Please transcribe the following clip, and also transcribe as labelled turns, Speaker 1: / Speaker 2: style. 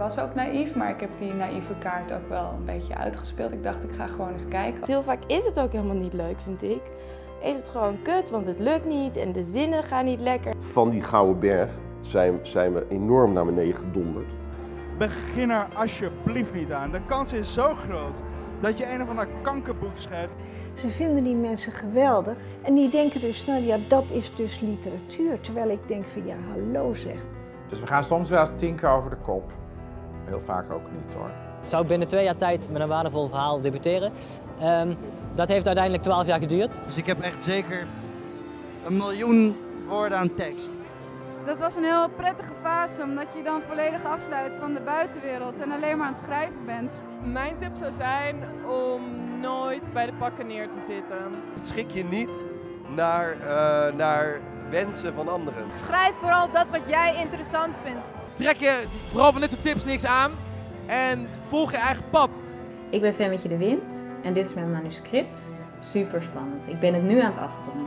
Speaker 1: was ook naïef, maar ik heb die naïeve kaart ook wel een beetje uitgespeeld. Ik dacht, ik ga gewoon eens kijken.
Speaker 2: Heel vaak is het ook helemaal niet leuk, vind ik. Is het gewoon kut, want het lukt niet en de zinnen gaan niet lekker.
Speaker 3: Van die gouden berg zijn, zijn we enorm naar beneden gedonderd.
Speaker 4: Begin er alsjeblieft niet aan. De kans is zo groot dat je een of ander kankerboek schrijft.
Speaker 5: Ze vinden die mensen geweldig en die denken dus, nou ja, dat is dus literatuur. Terwijl ik denk van, ja, hallo zeg.
Speaker 6: Dus we gaan soms wel eens tien keer over de kop. Heel vaak ook niet hoor.
Speaker 7: Ik zou binnen twee jaar tijd met een waardevol verhaal debuteren. Um, dat heeft uiteindelijk twaalf jaar geduurd.
Speaker 8: Dus ik heb echt zeker een miljoen woorden aan tekst.
Speaker 9: Dat was een heel prettige fase, omdat je dan volledig afsluit van de buitenwereld en alleen maar aan het schrijven bent.
Speaker 10: Mijn tip zou zijn om nooit bij de pakken neer te zitten.
Speaker 11: Schik je niet naar, uh, naar wensen van anderen.
Speaker 12: Schrijf vooral dat wat jij interessant vindt.
Speaker 13: Trek je vooral van dit tips niks aan en volg je eigen pad.
Speaker 14: Ik ben Femmetje de Wind en dit is mijn manuscript. Super spannend. Ik ben het nu aan het afronden.